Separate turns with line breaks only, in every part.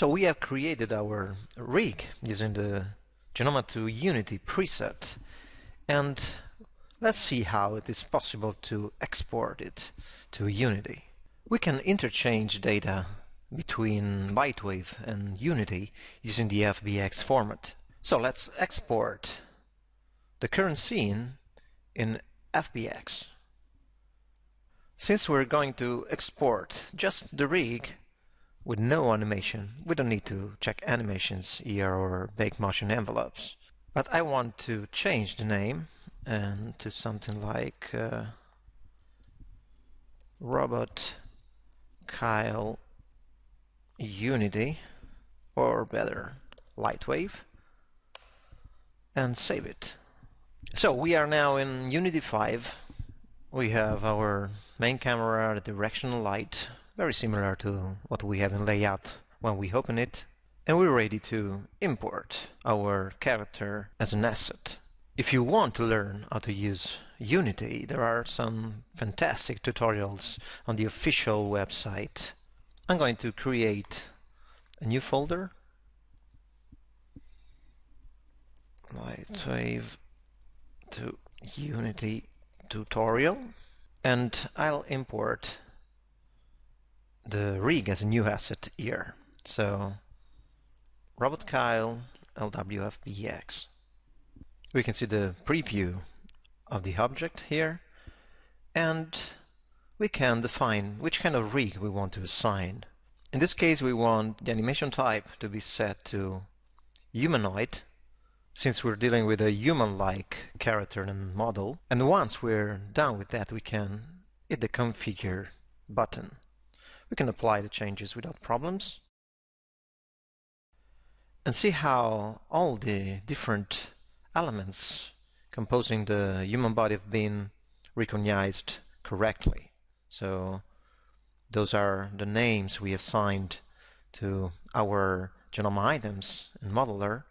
So we have created our rig using the Genoma 2 Unity preset and let's see how it is possible to export it to Unity. We can interchange data between Lightwave and Unity using the FBX format. So let's export the current scene in FBX. Since we're going to export just the rig with no animation, we don't need to check animations here or bake motion envelopes. But I want to change the name and to something like uh, Robot Kyle Unity or better Lightwave and save it. So we are now in Unity 5. We have our main camera, the directional light, very similar to what we have in layout when we open it. And we're ready to import our character as an asset. If you want to learn how to use Unity, there are some fantastic tutorials on the official website. I'm going to create a new folder. Lightwave to Unity tutorial and I'll import the rig as a new asset here. So Robot Kyle LWFBX. We can see the preview of the object here and we can define which kind of rig we want to assign. In this case we want the animation type to be set to humanoid since we're dealing with a human-like character and model. And once we're done with that, we can hit the configure button. We can apply the changes without problems and see how all the different elements composing the human body have been recognized correctly. So those are the names we assigned to our Genoma items in Modeler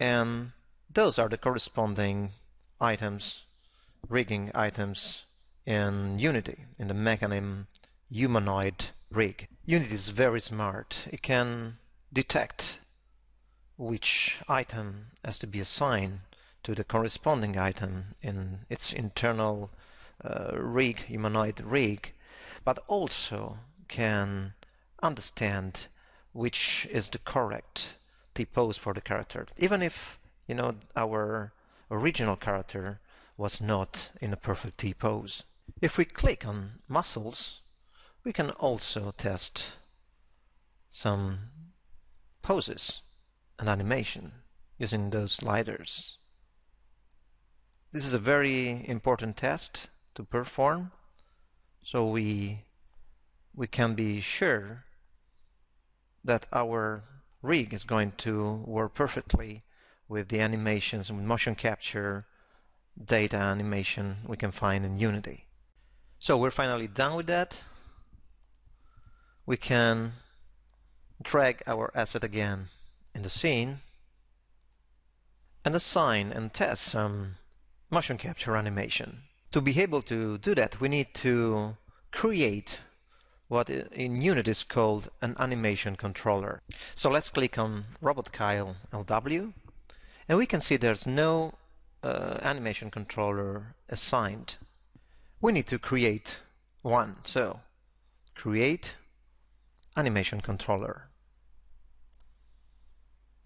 and those are the corresponding items, rigging items in Unity, in the Mecanim humanoid rig. Unity is very smart. It can detect which item has to be assigned to the corresponding item in its internal uh, rig, humanoid rig, but also can understand which is the correct T-pose for the character, even if you know our original character was not in a perfect T-pose. If we click on muscles, we can also test some poses and animation using those sliders. This is a very important test to perform so we we can be sure that our rig is going to work perfectly with the animations and motion capture data animation we can find in Unity. So we're finally done with that. We can drag our asset again in the scene and assign and test some motion capture animation. To be able to do that, we need to create what in Unity is called an animation controller. So let's click on Robot Kyle LW and we can see there's no uh, animation controller assigned. We need to create one. So create animation controller.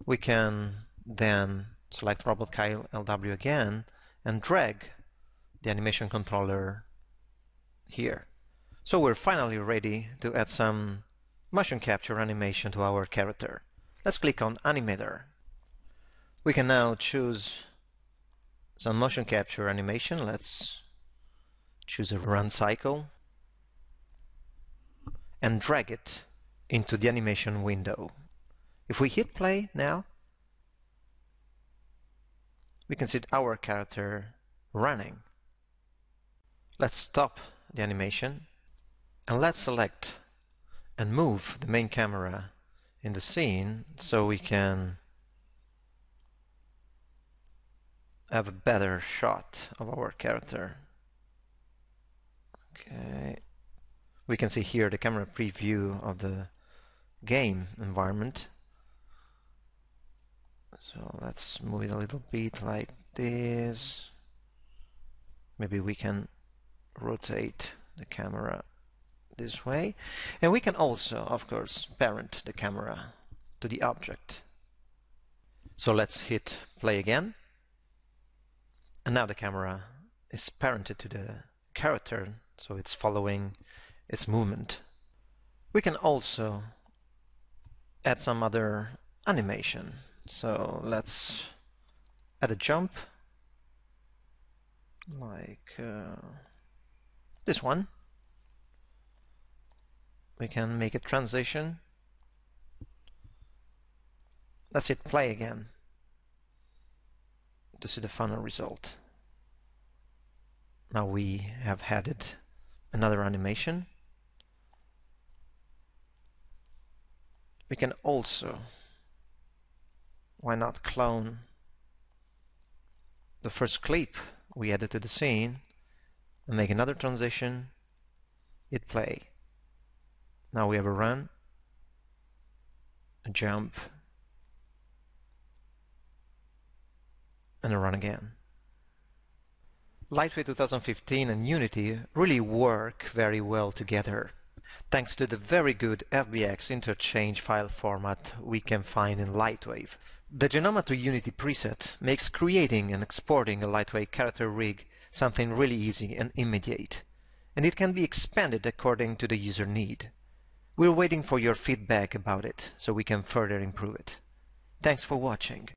We can then select Robot Kyle LW again and drag the animation controller here. So we're finally ready to add some motion capture animation to our character. Let's click on Animator. We can now choose some motion capture animation. Let's choose a run cycle and drag it into the animation window. If we hit play now, we can see our character running. Let's stop the animation and let's select and move the main camera in the scene so we can have a better shot of our character. Okay. We can see here the camera preview of the game environment. So let's move it a little bit like this. Maybe we can rotate the camera this way. And we can also, of course, parent the camera to the object. So let's hit play again. And now the camera is parented to the character, so it's following its movement. We can also add some other animation. So let's add a jump, like uh, this one. We can make a transition. Let's hit play again to see the final result. Now we have added another animation. We can also, why not clone the first clip we added to the scene and make another transition, hit play. Now we have a run, a jump, and a run again. Lightwave 2015 and Unity really work very well together thanks to the very good FBX interchange file format we can find in Lightwave. The Genoma to Unity preset makes creating and exporting a Lightwave character rig something really easy and immediate, and it can be expanded according to the user need. We're waiting for your feedback about it so we can further improve it. Thanks for watching.